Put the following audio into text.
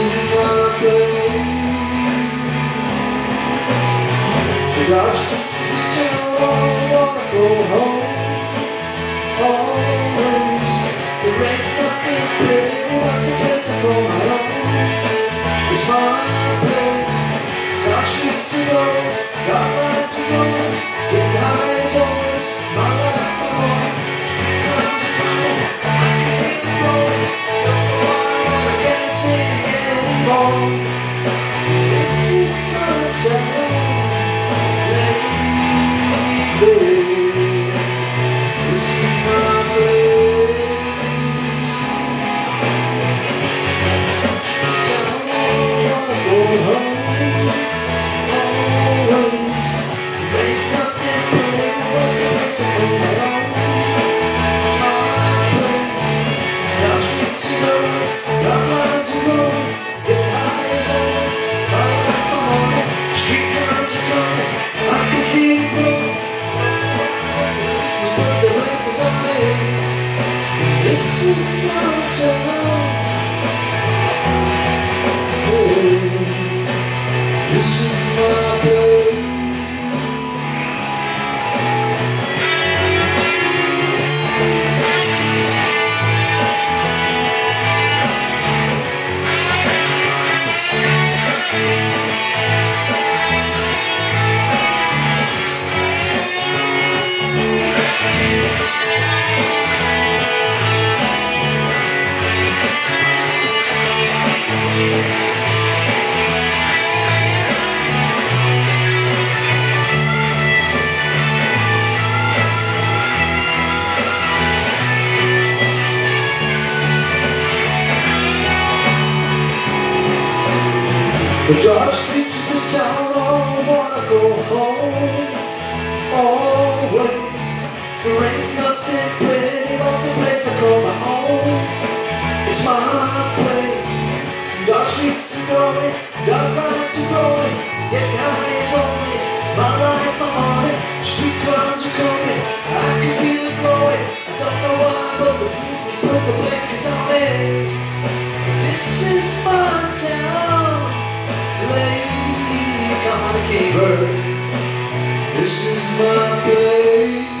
is my place. The dark streets tell all wanna go home Always There ain't nothing pretty but the place I call my own It's my place Dark streets and all This is my The dark streets of this town all wanna go home. Always. There ain't nothing pretty about the place I call my own It's my place. Dark streets are going, dark lines are growing high as always My life, my morning Street crowds are coming. I can feel it growing I don't know why but the policeman's put the blankets on me. This is my town gave birth. This is my place.